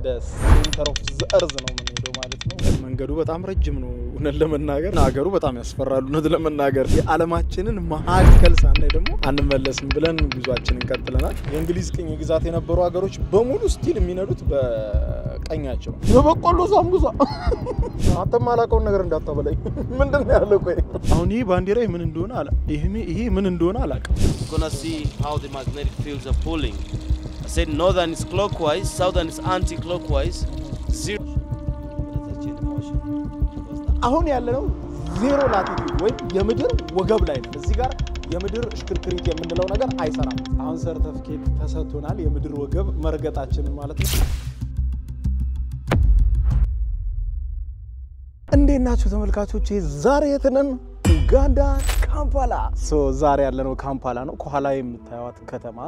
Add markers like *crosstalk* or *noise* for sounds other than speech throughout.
ወደ center of the earth ነው የምንሄደው ማለት ነው። መንገዱ በጣም ረጅም ነው እውነት ለመናገር ሀገሩ በጣም ያስፈራሉ እውነት ለመናገር የዓለማችንን መሀከል ሳናይ ደግሞ አንመለስም ብለን ጉዟችንን ቀጥለናል። የእንግሊዝ ቅኝ ግዛት የነበሩ ሀገሮች በሙሉ still የሚነዱት በቀኛቸው የበቆሎ ሳምቡሳ። አንተም የማላውቀውን ነገር እንዳታበላኝ። ምንድን ነው ያለው? ቆይ አሁን ይህ ባንዲራ ምን እንደሆነ አላ ይሄ ምን እንደሆነ አላውቅም። I said northern is clockwise, southern is anti-clockwise. Zero. አሁን ያለነው ዜሮ ላቲቱድ ወይም የምድር ወገብ ላይ ነው። እዚህ ጋር የምድር እሽክርክሪት የምንለው ነገር አይሰራም። አሁን ሰርተፍኬት ተሰጥቶናል፣ የምድር ወገብ መርገጣችንን ማለት ነው። እንዴት ናችሁ ተመልካቾች? ዛሬ የት ነን? ኡጋንዳ ካምፓላ። ዛሬ ያለነው ካምፓላ ነው። ከኋላ የምታዩት ከተማ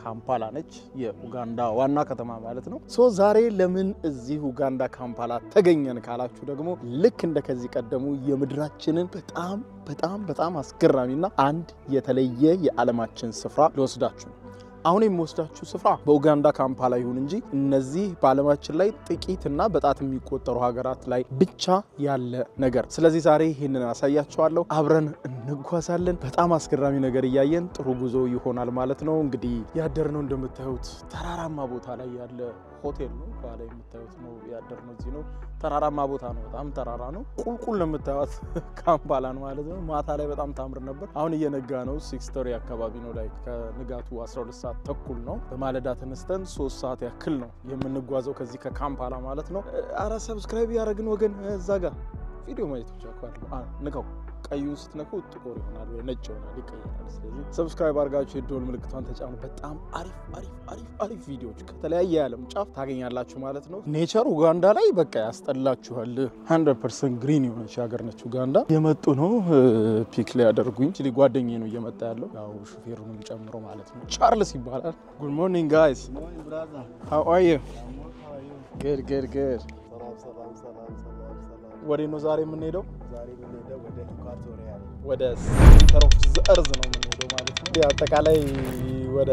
ካምፓላ ነች፣ የኡጋንዳ ዋና ከተማ ማለት ነው። so ዛሬ ለምን እዚህ ኡጋንዳ ካምፓላ ተገኘን ካላችሁ ደግሞ ልክ እንደ ከዚህ ቀደሙ የምድራችንን በጣም በጣም በጣም አስገራሚና አንድ የተለየ የዓለማችን ስፍራ ልወስዳችሁ ነው። አሁን የምወስዳችሁ ስፍራ በኡጋንዳ ካምፓላ ይሁን እንጂ እነዚህ በዓለማችን ላይ ጥቂትና በጣት የሚቆጠሩ ሀገራት ላይ ብቻ ያለ ነገር። ስለዚህ ዛሬ ይህንን አሳያችኋለሁ። አብረን እንጓዛለን። በጣም አስገራሚ ነገር እያየን ጥሩ ጉዞ ይሆናል ማለት ነው። እንግዲህ ያደርነው እንደምታዩት ተራራማ ቦታ ላይ ያለ ሆቴል ነው። በኋላ የምታዩት ነው ያደርነው እዚህ ነው። ተራራማ ቦታ ነው። በጣም ተራራ ነው። ቁልቁል ነው የምታዩት *laughs* ካምፓላን ማለት ነው። ማታ ላይ በጣም ታምር ነበር። አሁን እየነጋ ነው። six thirty አካባቢ ነው ላይ ከንጋቱ 12 ሰዓት ተኩል ነው። በማለዳ ተነስተን ሶስት ሰዓት ያክል ነው የምንጓዘው ከዚህ ከካምፓላ ማለት ነው። አረ subscribe ያደረግን ወገን እዛ ጋር ቪዲዮ ማየት ብቻ ንካው ቀዩን ስትነኩ ጥቁር ይሆናል ወይ ነጭ ይሆናል፣ ይቀየራል። ስለዚህ subscribe አድርጋችሁ የደወል ምልክቷን ተጫኑ። በጣም አሪፍ አሪፍ አሪፍ አሪፍ ቪዲዮዎች ከተለያየ የዓለም ጫፍ ታገኛላችሁ ማለት ነው። nature ኡጋንዳ ላይ በቃ ያስጠላችኋል። 100 percent green የሆነች ሀገር ነች ኡጋንዳ። እየመጡ ነው pick ሊያደርጉኝ ችሊ ጓደኛዬ ነው እየመጣ ያለው ያው ሹፌሩንም ጨምሮ ማለት ነው። ቻርልስ ይባላል። good morning guys how are you good good good ወዴት ነው ዛሬ የምንሄደው? ወደ center of the earth ነው የምንሄደው ማለት ነው። አጠቃላይ ወደ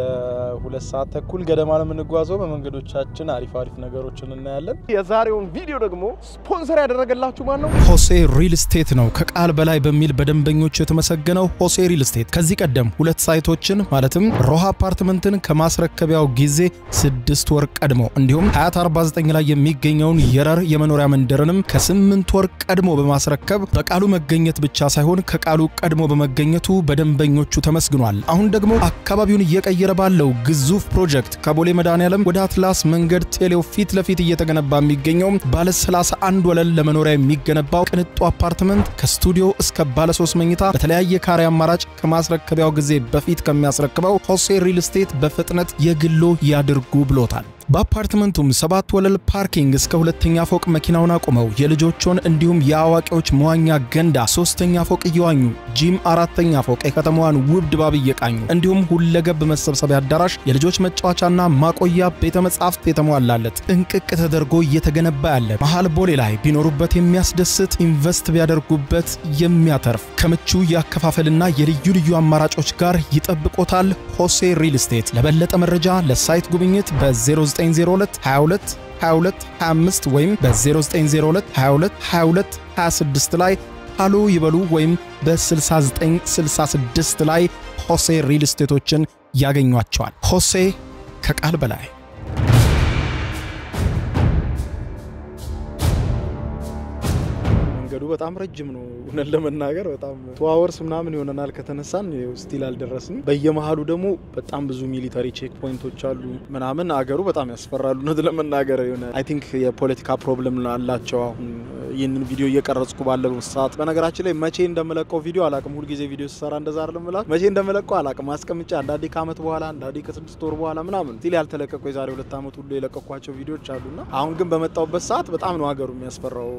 ሁለት ሰዓት ተኩል ገደማ ነው የምንጓዘው። በመንገዶቻችን አሪፍ አሪፍ ነገሮችን እናያለን። የዛሬውን ቪዲዮ ደግሞ ስፖንሰር ያደረገላችሁ ማን ነው? ሆሴ ሪል ስቴት ነው። ከቃል በላይ በሚል በደንበኞች የተመሰገነው ሆሴ ሪል ስቴት ከዚህ ቀደም ሁለት ሳይቶችን ማለትም ሮሃ አፓርትመንትን ከማስረከቢያው ጊዜ ስድስት ወር ቀድሞ እንዲሁም ሀያት 49 ላይ የሚገኘውን የረር የመኖሪያ መንደርንም ከስምንት ወር ቀድሞ በማስረከብ በቃሉ መገኘት ብቻ ሳይሆን ከቃሉ ቀድሞ በመገኘቱ በደንበኞቹ ተመስግኗል። አሁን ደግሞ አካባቢውን እየቀየረ ባለው ግዙፍ ፕሮጀክት ከቦሌ መድኃኔዓለም ወደ አትላስ መንገድ ቴሌው ፊት ለፊት እየተገነባ የሚገኘው ባለ 31 ወለል ለመኖሪያ የሚገነባው ቅንጡ አፓርትመንት ከስቱዲዮ እስከ ባለ 3 መኝታ በተለያየ ካሬ አማራጭ ከማስረከቢያው ጊዜ በፊት ከሚያስረክበው ሆሴ ሪል ስቴት በፍጥነት የግሎ ያድርጉ ብሎታል። በአፓርትመንቱም ሰባት ወለል parking እስከ ሁለተኛ ፎቅ መኪናውን አቁመው የልጆችን እንዲሁም የአዋቂዎች መዋኛ ገንዳ ሶስተኛ ፎቅ እየዋኙ ጂም አራተኛ ፎቅ የከተማዋን ውብ ድባብ እየቃኙ እንዲሁም ሁለገብ መሰብሰቢያ አዳራሽ የልጆች መጫወቻና ማቆያ ቤተ መጻሕፍት የተሟላለት ጥንቅቅ ተደርጎ እየተገነባ ያለ መሃል ቦሌ ላይ ቢኖሩበት የሚያስደስት ኢንቨስት ቢያደርጉበት የሚያተርፍ ከምቹ የአከፋፈልና የልዩ ልዩ አማራጮች ጋር ይጠብቆታል። ሆሴ ሪል ስቴት ለበለጠ መረጃ ለሳይት ጉብኝት በ0902 22 22 25 ወይም በ0902 22 22 26 ላይ ሃሎ ይበሉ ወይም በ6966 ላይ ሆሴ ሪል ስቴቶችን ያገኟቸዋል። ሆሴ ከቃል በላይ በጣም ረጅም ነው እውነት ለመናገር በጣም two hours ምናምን ይሆነናል ከተነሳን still አልደረስንም። በየመሀሉ ደግሞ በጣም ብዙ military check pointኦች አሉ ምናምን። አገሩ በጣም ያስፈራሉ እውነት ለመናገር የሆነ I think የፖለቲካ problem አላቸው። አሁን ይህንን ቪዲዮ እየቀረጽኩ ባለው ሰዓት በነገራችን ላይ መቼ እንደምለቀው ቪዲዮ አላቅም። ሁልጊዜ ቪዲዮ ስሰራ እንደዛ አይደለም እላለሁ። መቼ እንደምለቀው አላቅም። አስቀምጬ አንዳንዴ ከአመት በኋላ አንዳንዴ ከስድስት ወር በኋላ ምናምን still ያልተለቀቁ የዛሬ ሁለት ዓመት ሁሉ የለቀኳቸው ቪዲዮዎች አሉና አሁን ግን በመጣውበት ሰዓት በጣም ነው ሀገሩ የሚያስፈራው።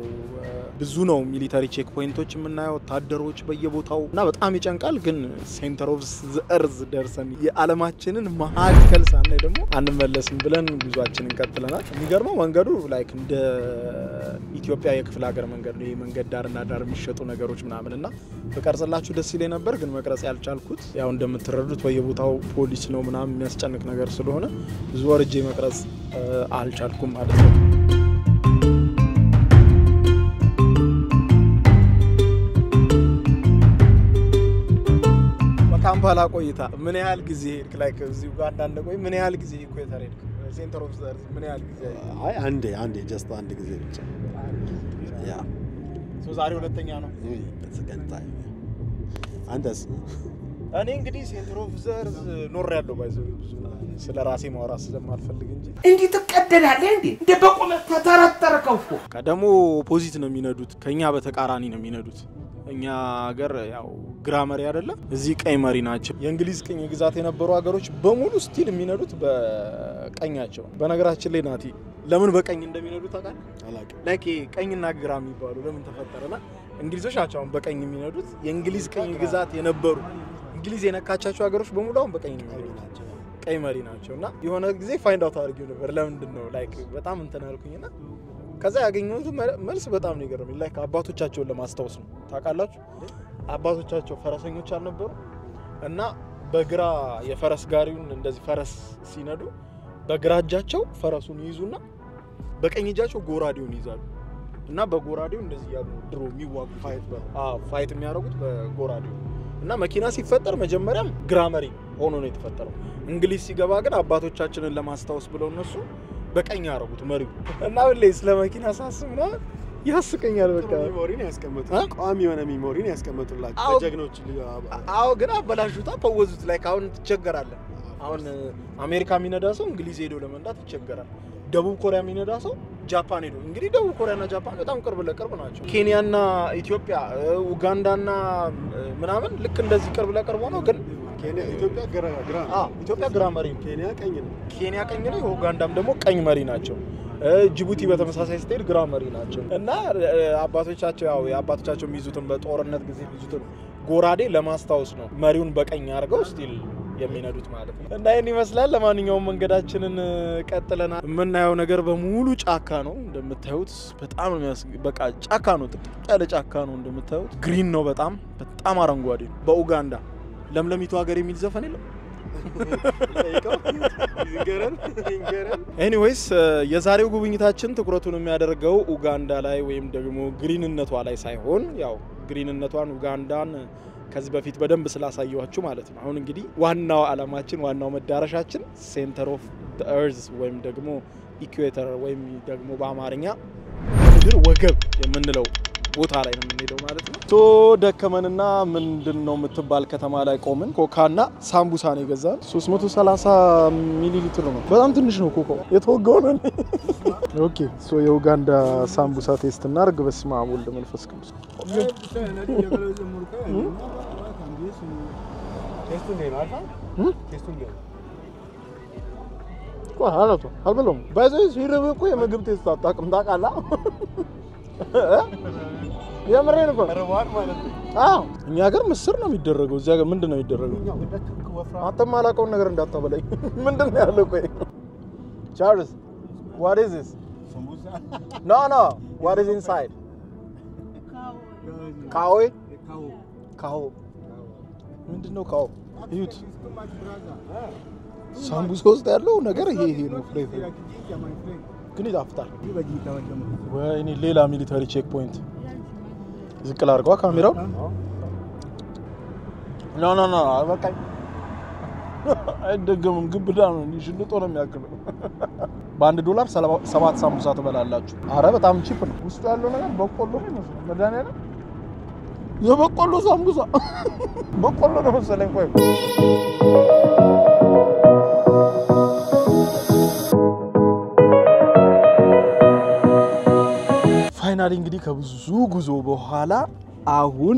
ብዙ ነው military check pointኦች የምናየው ወታደሮች በየቦታው እና በጣም ይጨንቃል። ግን center of the earth ደርሰን የዓለማችንን መሀከል ሳናይ ደግሞ አንመለስም ብለን ጉዟችንን ቀጥለናል። የሚገርመው መንገዱ like እንደ ኢትዮጵያ የክፍለ ሀገር መንገድ ነው። ይህ መንገድ ዳርና ዳር የሚሸጡ ነገሮች ምናምን እና በቀርጽላችሁ ደስ ይለኝ ነበር፣ ግን መቅረጽ ያልቻልኩት ያው እንደምትረዱት በየቦታው ፖሊስ ነው ምናምን የሚያስጨንቅ ነገር ስለሆነ ብዙ ወርጄ መቅረጽ አልቻልኩም ማለት ነው። በካምፓላ ቆይታ ምን ያህል ጊዜ ሄድክ? like እዚህ ኡጋንዳ እንደቆየ ምን ያህል ጊዜ equator ሄድክ? center of the ምን ያህል ጊዜ አይ አንዴ አንዴ just አንድ ጊዜ ብቻ ዛሬ ሁለተኛ ነው። አንተስ እኔ እንግዲህ center of the earth ኖር ያለው by the way ብዙ ስለ ራሴ ማውራት ስለማልፈልግ እንጂ እንዲህ ትቀደዳለህ እንዴ? እንደ በቁመት ተተረተርከው እኮ ደግሞ opposite ነው የሚነዱት፣ ከኛ በተቃራኒ ነው የሚነዱት። እኛ ሀገር ያው ግራ መሪ አይደለም፣ እዚህ ቀኝ መሪ ናቸው። የእንግሊዝ ቅኝ ግዛት የነበሩ ሀገሮች በሙሉ still የሚነዱት በቀኛቸው። በነገራችን ላይ ናቲ ለምን በቀኝ እንደሚነዱ ታውቃለህ? አላውቅም። like ቀኝና ግራ የሚባሉ ለምን ተፈጠረና እንግሊዞች ናቸው አሁን በቀኝ የሚነዱት። የእንግሊዝ ቅኝ ግዛት የነበሩ እንግሊዝ የነካቻቸው ሀገሮች በሙሉ አሁን በቀኝ ነው የሚነዱት። ቀኝ መሪ ናቸው እና የሆነ ጊዜ find out አድርጌው ነበር ለምንድን ነው like በጣም እንትን አልኩኝና ከዛ ያገኘሁት መልስ በጣም ነው የገረመኝ። like አባቶቻቸውን ለማስታወስ ነው። ታውቃላችሁ አባቶቻቸው ፈረሰኞች አልነበሩ እና በግራ የፈረስ ጋሪውን እንደዚህ ፈረስ ሲነዱ በግራ እጃቸው ፈረሱን ይይዙና በቀኝ እጃቸው ጎራዴውን ይይዛሉ እና በጎራዴው እንደዚህ ያሉ ድሮ የሚዋጉ fight የሚያደርጉት በጎራዴው እና መኪና ሲፈጠር መጀመሪያም ግራ መሪ ሆኖ ነው የተፈጠረው። እንግሊዝ ሲገባ ግን አባቶቻችንን ለማስታወስ ብለው እነሱ በቀኝ ያደረጉት መሪው እና ሁሌ ስለ መኪና ሳስብ ምናምን ያስቀኛል። በቃ memory ን ያስቀመጡ አ? ቋሚ የሆነ memory ን ለጀግኖች ልጅ አዎ ግን አበላሹታ ፖወዙት ላይ አሁን ትቸገራለህ። አሁን አሜሪካ የሚነዳ ሰው እንግሊዝ ሄዶ ለመንዳት ይቸገራል። ደቡብ ኮሪያ የሚነዳ ሰው ጃፓን ሄዶ እንግዲህ ደቡብ ኮሪያና ጃፓን በጣም ቅርብ ለቅርብ ናቸው። ኬንያና ኢትዮጵያ ኡጋንዳና ምናምን ልክ እንደዚህ ቅርብ ለቅርብ ሆነው ግን ኢትዮጵያ ግራ መሪ ነው። ኬንያ ቀኝ ነው። ኬንያ ቀኝ ነው፣ ኡጋንዳም ደግሞ ቀኝ መሪ ናቸው። ጅቡቲ በተመሳሳይ ስትሄድ ግራ መሪ ናቸው እና አባቶቻቸው ያው የአባቶቻቸው የሚይዙትን በጦርነት ጊዜ የሚይዙትን ጎራዴ ለማስታወስ ነው መሪውን በቀኝ አድርገው still የሚነዱት ማለት ነው። እና ይህን ይመስላል። ለማንኛውም መንገዳችንን ቀጥለናል። የምናየው ነገር በሙሉ ጫካ ነው እንደምታዩት። በጣም በቃ ጫካ ነው፣ ጥቅጥቅ ያለ ጫካ ነው እንደምታዩት። green ነው፣ በጣም በጣም አረንጓዴ ነው። በኡጋንዳ ለምለሚቱ ሀገር የሚል ዘፈን የለም። anyways የዛሬው ጉብኝታችን ትኩረቱን የሚያደርገው ኡጋንዳ ላይ ወይም ደግሞ green ነቷ ላይ ሳይሆን ያው green ነቷን ኡጋንዳን ከዚህ በፊት በደንብ ስላሳየኋችሁ ማለት ነው። አሁን እንግዲህ ዋናው ዓላማችን ዋናው መዳረሻችን center of earth ወይም ደግሞ equator ወይም ደግሞ በአማርኛ ምድር ወገብ የምንለው ቦታ ላይ ነው የምንሄደው ማለት ነው። በጣም ደከመንና ምንድን ነው የምትባል ከተማ ላይ ቆምን። ኮካና ሳምቡሳ ነው የገዛን። 330 ሚሊ ሊትር ነው። በጣም ትንሽ ነው ኮካ የተወጋው ነው። *laughs* okay so የኡጋንዳ ሳምቡሳ taste እናድርግ። በስመ አብ ወልድ መንፈስ ቅዱስ አላቶ አልበለውም። ባይዘ ሲርብህ እኮ የምግብ ቴስት አታውቅም ታውቃለህ? *laughs* የምሬን እኮ አዎ እኛ ሀገር ምስር ነው የሚደረገው። እዚህ ሀገር ምንድን ነው የሚደረገው? አንተም አላውቀውን ነገር እንዳታበላኝ። *laughs* ምንድን ነው ያለው? ቆይ ቻርልስ ዋት ኢዝ ዚስ ኖ ኖ ዋት ኢዝ ኢንሳይድ ካዌ ካዎ ምንድን ነው ካዎ? እዩት ሳምቡሳ ውስጥ ያለው ነገር ይሄ ይሄ ነው። ፍሬ ግን ይጣፍጣል። ወይኔ ሌላ military check point ዝቅ ላድርገዋ ካሜራው no no no በቃኝ። አይደገምም። ግብዳ ነው ሽልጦ ነው የሚያክለው። በአንድ ዶላር ሰባት ሳምቡሳ ትበላላችሁ። አረ በጣም cheap ነው። ውስጡ ያለው ነገር በቆሎ ይመስላል። መድኃኒዓለም የበቆሎ ሳምቡሳ በቆሎ ነው መሰለኝ። ቆይ finally እንግዲህ ከብዙ ጉዞ በኋላ አሁን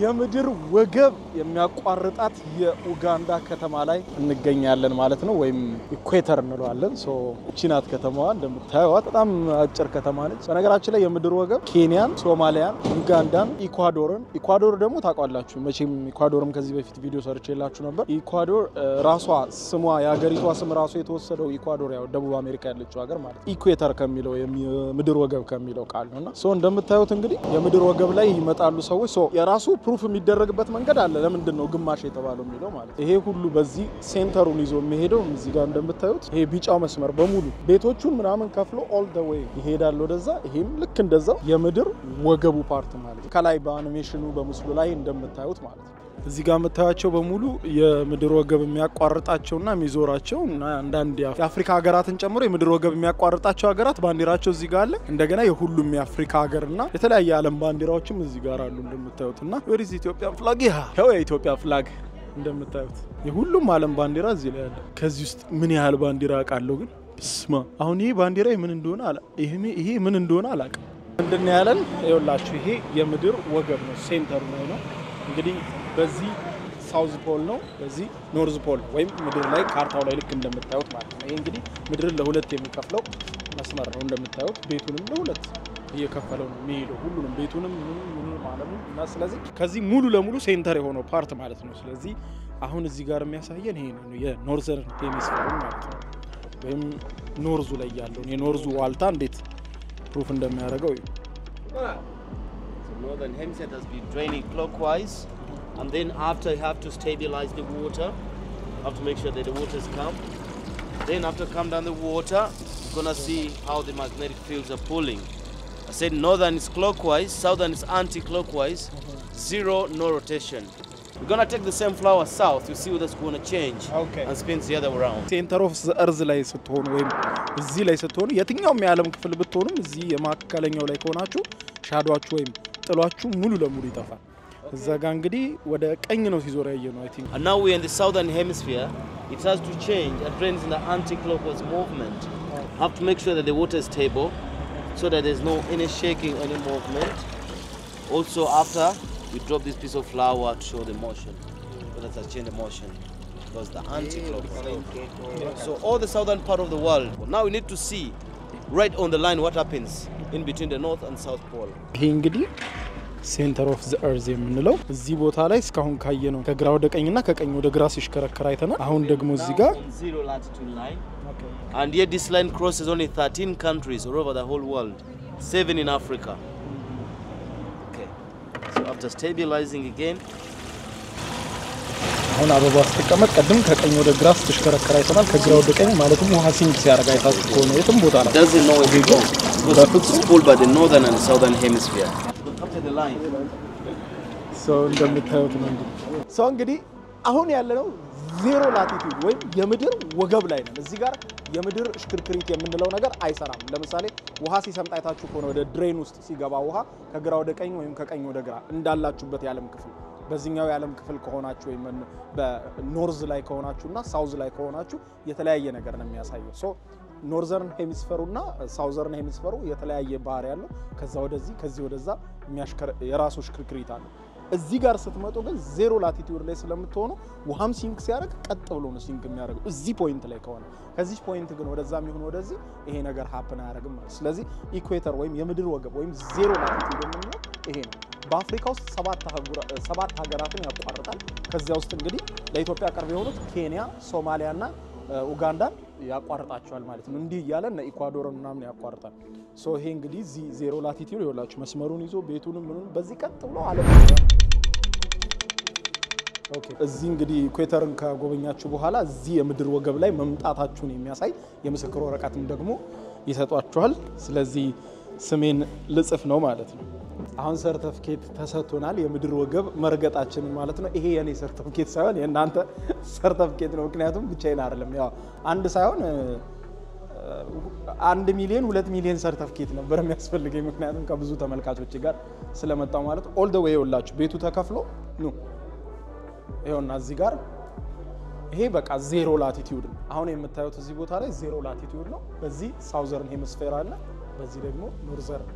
የምድር ወገብ የሚያቋርጣት የኡጋንዳ ከተማ ላይ እንገኛለን ማለት ነው፣ ወይም equator እንለዋለን። so እቺ ናት ከተማዋ። እንደምታዩት በጣም አጭር ከተማ ነች። በነገራችን ላይ የምድር ወገብ ኬንያን፣ ሶማሊያን፣ ዩጋንዳን፣ ኢኳዶርን ኢኳዶር ደግሞ ታውቋላችሁ መቼም ኢኳዶርም ከዚህ በፊት ቪዲዮ ሰርቼላችሁ ነበር። ኢኳዶር ራሷ ስሟ የሀገሪቷ ስም ራሱ የተወሰደው ኢኳዶር ያው ደቡብ አሜሪካ ያለችው ሀገር ማለት equator ከሚለው የምድር ወገብ ከሚለው ቃል ነው እና እንደምታዩት እንግዲህ የምድር ወገብ ላይ ይመጣሉ ሰዎች የራሱ proof የሚደረግበት መንገድ አለ። ለምንድን ነው ግማሽ የተባለው የሚለው ማለት ይሄ ሁሉ በዚህ center ኡን ይዞ የሚሄደው እዚህ ጋር እንደምታዩት ይሄ ቢጫው መስመር በሙሉ ቤቶቹን ምናምን ከፍሎ all the way ይሄዳል ወደዛ። ይሄም ልክ እንደዛው የምድር ወገቡ part ማለት ከላይ በአኒሜሽኑ በምስሉ ላይ እንደምታዩት ማለት ነው። እዚህ ጋር የምታያቸው በሙሉ የምድር ወገብ የሚያቋርጣቸውና የሚዞራቸው እና አንዳንድ የአፍሪካ ሀገራትን ጨምሮ የምድር ወገብ የሚያቋርጣቸው ሀገራት ባንዲራቸው እዚህ ጋር አለ። እንደገና የሁሉም የአፍሪካ ሀገርና የተለያየ ዓለም ባንዲራዎችም እዚህ ጋር አሉ እንደምታዩት እና where is ኢትዮጵያ flag ይኸው የኢትዮጵያ flag እንደምታዩት የሁሉም ዓለም ባንዲራ እዚህ ላይ አለ። ከዚህ ውስጥ ምን ያህል ባንዲራ አውቃለሁ ግን ስማ አሁን ይሄ ባንዲራ ምን እንደሆነ ይሄ ምን እንደሆነ አላውቅም። ምንድን ያለን ይኸውላችሁ ይሄ የምድር ወገብ ነው፣ center ኡ ላይ ነው እንግዲህ በዚህ south pole ነው፣ በዚህ north pole ወይም ምድር ላይ ካርታው ላይ ልክ እንደምታዩት ማለት ነው። ይሄ እንግዲህ ምድርን ለሁለት የሚከፍለው መስመር ነው እንደምታዩት። ቤቱንም ለሁለት እየከፈለው ነው የሚሄደው ሁሉንም ቤቱንም ምኑንም ዓለሙን እና ስለዚህ ከዚህ ሙሉ ለሙሉ center የሆነው part ማለት ነው። ስለዚህ አሁን እዚህ ጋር የሚያሳየን ይሄ ነው የኖርዘርን ሄሚስፌርን ማለት ነው። ወይም ኖርዙ ላይ ያለውን የኖርዙ ዋልታ እንዴት ፕሩፍ እንደሚያደርገው The northern hemisphere has been draining clockwise, and then after you have to stabilize the water, you have to make sure that the water is calm. Then after calm down the water, you're gonna see how the magnetic fields are pulling. I said northern is clockwise, southern is anti-clockwise, zero, no rotation. We're gonna take the same flower south, you see what's gonna change, Okay. and spins the other way around. ሴንተር ኦፍ እርዝ ላይ ስትሆኑ ወይም እዚህ ላይ ስትሆኑ የትኛውም የዓለም ክፍል ብትሆኑም እዚህ የመካከለኛው ላይ ከሆናችሁ ሻዷችሁ ወይም ጥሏችሁ ሙሉ ለሙሉ ይጠፋል። እዛ ጋ እንግዲህ ወደ ቀኝ ነው ሲዞር ያየ ነው አይ ቲንክ And now we're in the southern hemisphere. It has to change. It trends in the anti-clockwise movement. Have to make sure that the water is stable, so that there's no any shaking, any movement. Also, after we drop this piece of flour to show the motion, so that has changed the motion. Because the anti-clockwise. So all the southern part of the world. Now we need to see right on the line what happens in between the north and south pole. ሴንተር ኦፍ ዘ እርዝ የምንለው እዚህ ቦታ ላይ እስካሁን ካየ ነው ከግራ ወደ ቀኝና ከቀኝ ወደ ግራ ሲሽከረከር አይተናል። አሁን ደግሞ እዚህ ጋር. And yet this line crosses only 13 countries all over the whole world, seven in Africa. Okay. So after stabilizing again, አሁን አበባ ስትቀመጥ ቀድም ከቀኝ ወደ ግራ ስትሽከረከር አይተናል። ከግራ ወደ ቀኝ ማለትም ውሃ ሲንክ ሲያደርግ አይታችሁ ከሆነ የትም ቦታ ላይ ሰው እንደምታዩት ነው ሰው እንግዲህ አሁን ያለነው ዜሮ ላቲቱድ ወይም የምድር ወገብ ላይ ነን። እዚህ ጋር የምድር ሽክርክሪት የምንለው ነገር አይሰራም። ለምሳሌ ውሃ ሲሰምጥ አይታችሁ ከሆነ ወደ drain ውስጥ ሲገባ ውሃ ከግራ ወደ ቀኝ ወይም ከቀኝ ወደ ግራ እንዳላችሁበት የዓለም ክፍል በዚህኛው የዓለም ክፍል ከሆናችሁ ወይም በ north ላይ ከሆናችሁ እና south ላይ ከሆናችሁ የተለያየ ነገር ነው የሚያሳየው። northern hemisphere ኡ እና southern hemisphere ኡ የተለያየ ባህሪ ያለው ከዛ ወደዚህ ከዚህ ወደዛ የራሱ ሽክርክሪት አለው። እዚህ ጋር ስትመጡ ግን zero latitude ላይ ስለምትሆኑ ውሃም sink ሲያደርግ ቀጥ ብሎ ነው sink የሚያደርገው እዚህ point ላይ ከሆነ። ከዚህ point ግን ወደዛ የሚሆን ወደዚህ ይሄ ነገር happen አያደርግም ስለዚህ equator ወይም የምድር ወገብ ወይም zero latitude የምንለው ይሄ ነው። በአፍሪካ ውስጥ ሰባት ሀገራትን ያቋርጣል። ከዚያ ውስጥ እንግዲህ ለኢትዮጵያ ቅርብ የሆኑት ኬንያ፣ ሶማሊያ እና ኡጋንዳን ያቋርጣቸዋል ማለት ነው። እንዲህ እያለ እነ ኢኳዶርን ምናምን ያቋርጣል። so ይሄ እንግዲህ እዚህ zero latitude ይኸውላችሁ መስመሩን ይዞ ቤቱንም ምኑን በዚህ ቀጥ ብሎ okay። እዚህ እንግዲህ equator ን ከጎበኛችሁ በኋላ እዚህ የምድር ወገብ ላይ መምጣታችሁን የሚያሳይ የምስክር ወረቀትም ደግሞ ይሰጧችኋል። ስለዚህ ስሜን ልጽፍ ነው ማለት ነው። አሁን ሰርተፍኬት ተሰጥቶናል፣ የምድር ወገብ መርገጣችንን ማለት ነው። ይሄ የኔ ሰርተፍኬት ሳይሆን የእናንተ ሰርተፍኬት ነው። ምክንያቱም ብቻዬን አይደለም፣ ያው አንድ ሳይሆን አንድ ሚሊዮን ሁለት ሚሊዮን ሰርተፍኬት ነበር የሚያስፈልገኝ ምክንያቱም ከብዙ ተመልካቾች ጋር ስለመጣው ማለት all the way ይኸውላችሁ ቤቱ ተከፍሎ ኑ ይኸውና እዚህ ጋር ይሄ በቃ zero latitude ነው። አሁን የምታዩት እዚህ ቦታ ላይ zero latitude ነው። በዚህ southern hemisphere አለ፣ በዚህ ደግሞ northern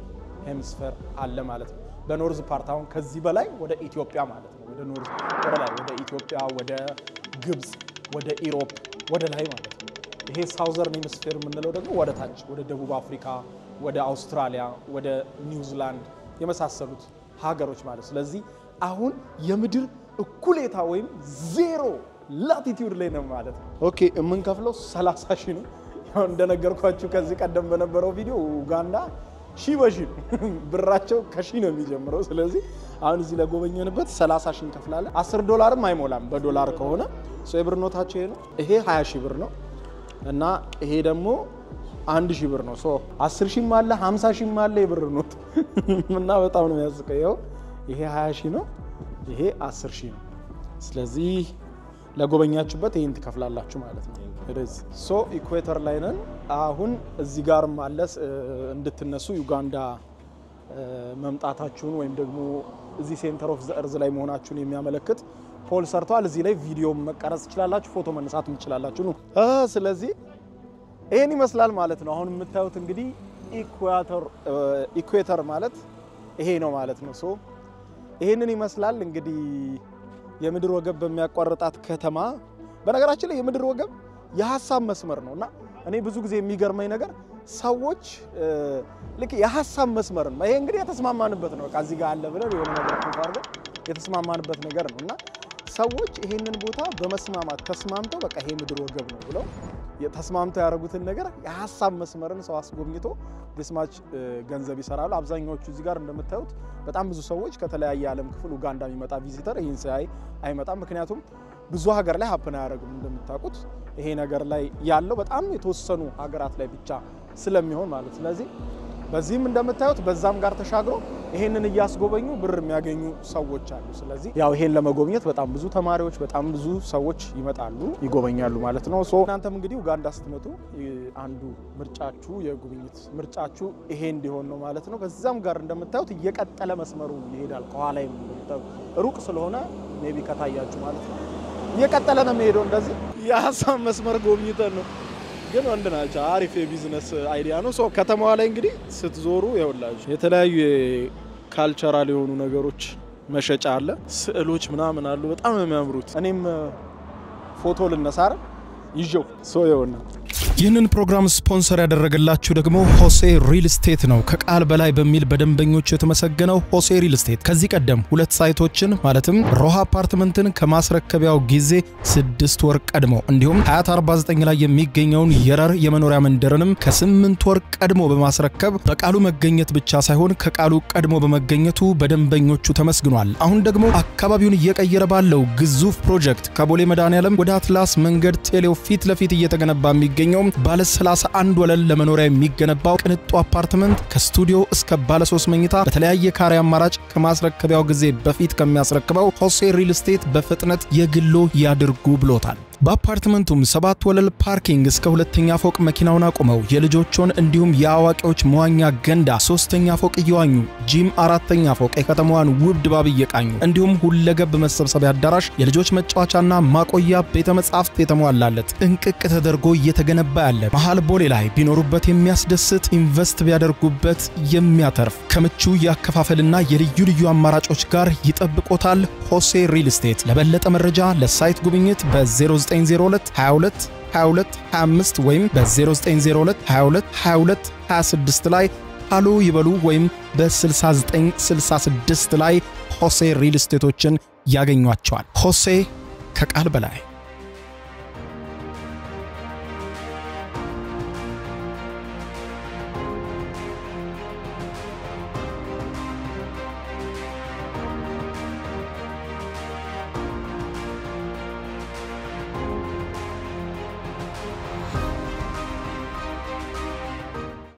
hemisphere አለ ማለት ነው። በ north part አሁን ከዚህ በላይ ወደ ኢትዮጵያ ማለት ነው። ወደ north ወደ ላይ ወደ ኢትዮጵያ፣ ወደ ግብፅ፣ ወደ ኢሮፕ ወደ ላይ ማለት ነው። ይሄ southern hemisphere የምንለው ደግሞ ወደ ታች ወደ ደቡብ አፍሪካ፣ ወደ አውስትራሊያ፣ ወደ ኒውዚላንድ የመሳሰሉት ሀገሮች ማለት ስለዚህ አሁን የምድር እኩሌታ ወይም zero latitude ላይ ነው ማለት ነው። okay የምንከፍለው 30 ሺህ ነው። እንደነገርኳችሁ ከዚህ ቀደም በነበረው ቪዲዮ ኡጋንዳ ሺህ በሺህ ብራቸው ከሺህ ነው የሚጀምረው። ስለዚህ አሁን እዚህ ለጎበኘንበት 30 ሺህ እንከፍላለን። 10 ዶላርም አይሞላም በዶላር ከሆነ የብር ኖታቸው ይሄ ነው። ይሄ 20 ሺህ ብር ነው እና ይሄ ደግሞ አንድ ሺህ ብር ነው። so 10 ሺህም አለ 50 ሺህም አለ የብር ኖት እና በጣም ነው የሚያስቀው። ይኸው ይሄ 20 ሺህ ነው፣ ይሄ 10 ሺህ ነው። ስለዚህ ለጎበኛችሁበት ይህን ትከፍላላችሁ ማለት ነው። so equator ላይ ነን አሁን። እዚህ ጋርም አለ እንድትነሱ ዩጋንዳ መምጣታችሁን ወይም ደግሞ እዚህ center of the ላይ መሆናችሁን የሚያመለክት pole ሰርተዋል። እዚህ ላይ ቪዲዮ መቀረጽ ትችላላችሁ፣ ፎቶ መነሳት ትችላላችሁ ስለዚህ ይህን ይመስላል ማለት ነው። አሁን የምታዩት እንግዲህ equator ማለት ይሄ ነው ማለት ነው። so ይሄንን ይመስላል እንግዲህ የምድር ወገብ በሚያቋርጣት ከተማ። በነገራችን ላይ የምድር ወገብ የሀሳብ መስመር ነው እና እኔ ብዙ ጊዜ የሚገርመኝ ነገር ሰዎች ልክ የሀሳብ መስመርን ይሄ እንግዲህ የተስማማንበት ነው። እዚህ ጋር አለ ብለን የሆነ ነገር የተስማማንበት ነገር ነው እና ሰዎች ይሄንን ቦታ በመስማማት ተስማምተው በቃ ይሄ ምድር ወገብ ነው ብለው ተስማምተው ያደረጉትን ነገር የሀሳብ መስመርን ሰው አስጎብኝቶ this much ገንዘብ ይሰራሉ። አብዛኛዎቹ እዚህ ጋር እንደምታዩት በጣም ብዙ ሰዎች ከተለያየ ዓለም ክፍል ኡጋንዳ የሚመጣ visitor ይህን ሲያይ አይመጣም። ምክንያቱም ብዙ ሀገር ላይ happen አያደርግም። እንደምታውቁት ይሄ ነገር ላይ ያለው በጣም የተወሰኑ ሀገራት ላይ ብቻ ስለሚሆን ማለት ስለዚህ በዚህም እንደምታዩት በዛም ጋር ተሻግሮ ይሄንን እያስጎበኙ ብር የሚያገኙ ሰዎች አሉ። ስለዚህ ያው ይሄን ለመጎብኘት በጣም ብዙ ተማሪዎች፣ በጣም ብዙ ሰዎች ይመጣሉ፣ ይጎበኛሉ ማለት ነው። so እናንተም እንግዲህ ኡጋንዳ ስትመጡ አንዱ ምርጫችሁ የጉብኝት ምርጫችሁ ይሄ እንዲሆን ነው ማለት ነው። በዛም ጋር እንደምታዩት እየቀጠለ መስመሩ ይሄዳል። ከኋላይም ሩቅ ስለሆነ maybe ከታያችሁ ማለት ነው እየቀጠለ ነው የሚሄደው። እንደዚህ የሀሳብ መስመር ጎብኝተን ነው ግን ወንድ ናቸው። አሪፍ የ business idea ነው። so ከተማዋ ላይ እንግዲህ ስትዞሩ ይኸውላችሁ የተለያዩ cultural የሆኑ ነገሮች መሸጫ አለ። ስዕሎች ምናምን አሉ። በጣም የሚያምሩት። እኔም ፎቶ ልነሳር ይዤው so ይኸውና ይህንን ፕሮግራም ስፖንሰር ያደረገላችሁ ደግሞ ሆሴ ሪል ስቴት ነው። ከቃል በላይ በሚል በደንበኞቹ የተመሰገነው ሆሴ ሪል ስቴት ከዚህ ቀደም ሁለት ሳይቶችን ማለትም ሮሃ አፓርትመንትን ከማስረከቢያው ጊዜ ስድስት ወር ቀድሞ እንዲሁም ሀያት 49 ላይ የሚገኘውን የረር የመኖሪያ መንደርንም ከስምንት ወር ቀድሞ በማስረከብ በቃሉ መገኘት ብቻ ሳይሆን ከቃሉ ቀድሞ በመገኘቱ በደንበኞቹ ተመስግኗል። አሁን ደግሞ አካባቢውን እየቀየረ ባለው ግዙፍ ፕሮጀክት ከቦሌ መድኃኔዓለም ወደ አትላስ መንገድ ቴሌው ፊት ለፊት እየተገነባ የሚገኘው ባለ 31 ወለል ለመኖሪያ የሚገነባው ቅንጡ አፓርትመንት ከስቱዲዮ እስከ ባለ 3 መኝታ በተለያየ ካሬ አማራጭ ከማስረከቢያው ጊዜ በፊት ከሚያስረክበው ሆሴ ሪል ስቴት በፍጥነት የግሎ ያድርጉ ብሎታል። በአፓርትመንቱም ሰባት ወለል parking እስከ ሁለተኛ ፎቅ መኪናውን አቁመው የልጆችን እንዲሁም የአዋቂዎች መዋኛ ገንዳ ሶስተኛ ፎቅ እየዋኙ ጂም አራተኛ ፎቅ የከተማዋን ውብ ድባብ እየቃኙ እንዲሁም ሁለገብ መሰብሰቢያ አዳራሽ የልጆች መጫወቻና ማቆያ ቤተ መጻሕፍት የተሟላለት ጥንቅቅ ተደርጎ እየተገነባ ያለ መሃል ቦሌ ላይ ቢኖሩበት የሚያስደስት ኢንቨስት ቢያደርጉበት የሚያተርፍ ከምቹ የአከፋፈልና የልዩ ልዩ አማራጮች ጋር ይጠብቆታል። ሆሴ ሪል ስቴት ለበለጠ መረጃ ለ site ጉብኝት በ0902 22 22 25 ወይም በ0902 22 22 26 ላይ ሃሎ ይበሉ ወይም በ6966 ላይ ሆሴ ሪል ስቴቶችን ያገኟቸዋል። ሆሴ ከቃል በላይ